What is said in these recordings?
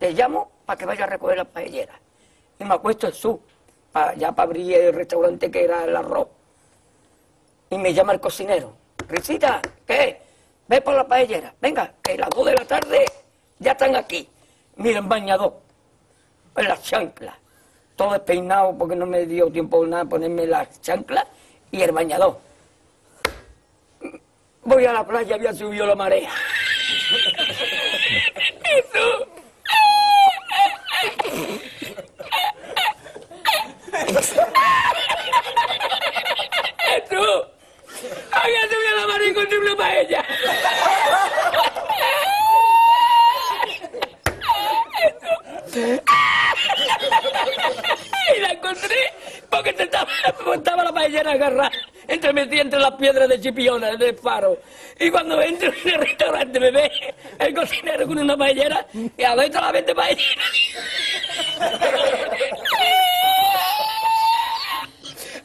te llamo para que vaya a recoger las paelleras. Y me acuesto en su, ya para abrir el restaurante que era el arroz. Y me llama el cocinero. Risita, ¿qué? Ve por la paellera. Venga, que las dos de la tarde ya están aquí. Miren, bañador. En las chanclas. Todo despeinado porque no me dio tiempo nada ponerme las chanclas y el bañador. Voy a la playa, había subido la marea. Jesús. Jesús. Había subido la marea y paella. y la encontré porque estaba, estaba la paellera agarrada entre metí entre las piedras de Chipiona, de Faro. Y cuando entro en el restaurante me ve el cocinero con una paellera y adentro la vende paellera.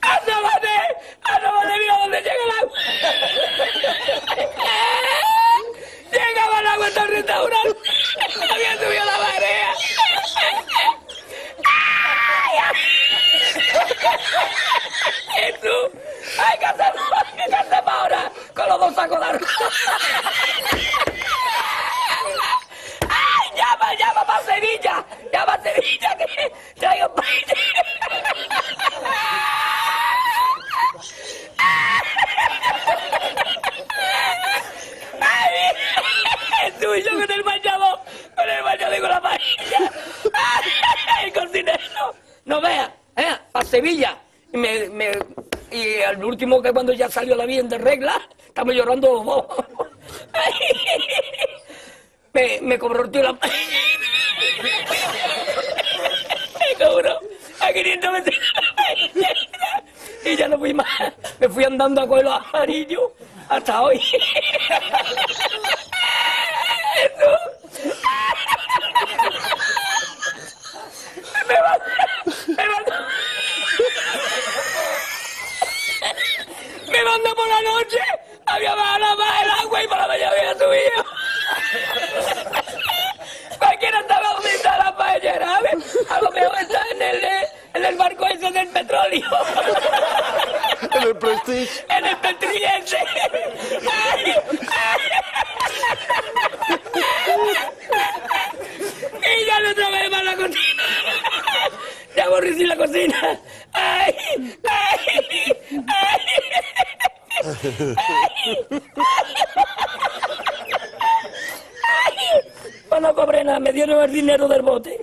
¡Asómate! ¡Asómate! ¡Mira dónde llega el agua! ¡Llegaba el agua hasta el restaurante! ¡Había subido la marea! ¡Jesús! ¡Hay que hacerlo! ¡Hay que hacerlo ahora! Con los dos sacos de arroz. ¡Ay, llama, llama para Sevilla! ¡Llama a Sevilla que traigo paella! ¡Ay! Jesús, yo con el bañador, con el bañador y con la paella. ¡Ay, el cocinero! No vea, ¿eh? A Sevilla. Y, me, y al último que cuando ya salió la bien de regla, estamos llorando me, me cobró el tío la Me cobró a 500 metros. y ya no fui más. Me fui andando a coger los amarillos hasta hoy. Eso. me va, me va. me mandó por la noche, había bajado más el agua y por la mañana había subido. Cualquiera estaba está la paellera, ¿sabes? A lo mejor está en el, en el barco ese del petróleo. En el Prestige. En el Petrillense. y ya no trabajé más la cocina. Ya aborrecí la cocina. Ay, ay, ay. Pues no cobré nada, me dieron el dinero del bote.